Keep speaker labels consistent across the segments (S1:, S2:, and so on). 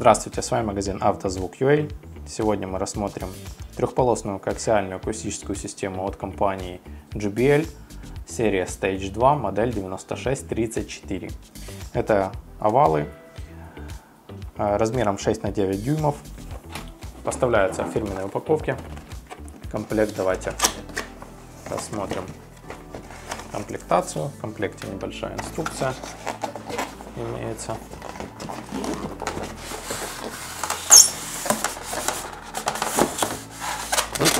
S1: Здравствуйте, с вами магазин «Автозвук.ua». Сегодня мы рассмотрим трехполосную коаксиальную акустическую систему от компании JBL, серия Stage 2, модель 9634. Это овалы э, размером 6 на 9 дюймов, поставляются в фирменной упаковке. Комплект давайте рассмотрим комплектацию. В комплекте небольшая инструкция имеется.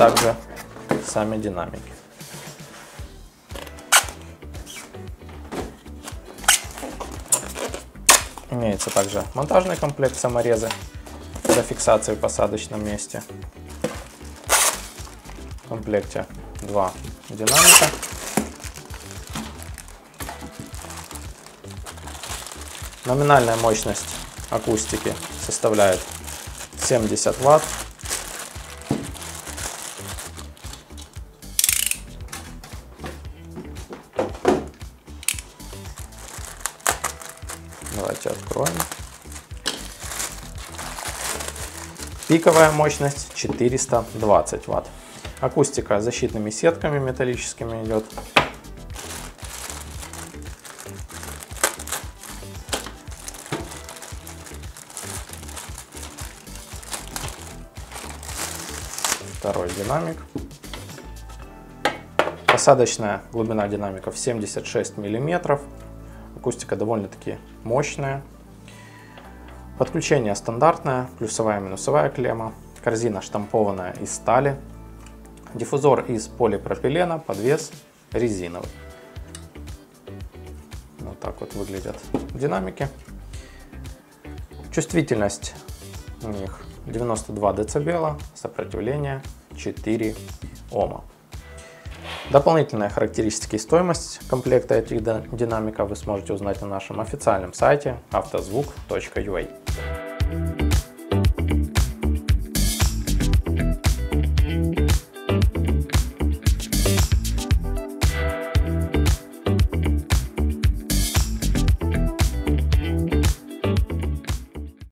S1: Также сами динамики. Имеется также монтажный комплект саморезы для фиксации в посадочном месте. В комплекте два динамика. Номинальная мощность акустики составляет 70 ватт. Давайте откроем. Пиковая мощность 420 ватт. Акустика защитными сетками металлическими идет. Второй динамик. Посадочная глубина динамиков 76 миллиметров. Акустика довольно-таки мощная. Подключение стандартное, плюсовая и минусовая клемма. Корзина штампованная из стали. Диффузор из полипропилена, подвес резиновый. Вот так вот выглядят динамики. Чувствительность у них 92 дБ, сопротивление 4 Ома. Дополнительные характеристики и стоимость комплекта этих динамиков вы сможете узнать на нашем официальном сайте автозвук.ua.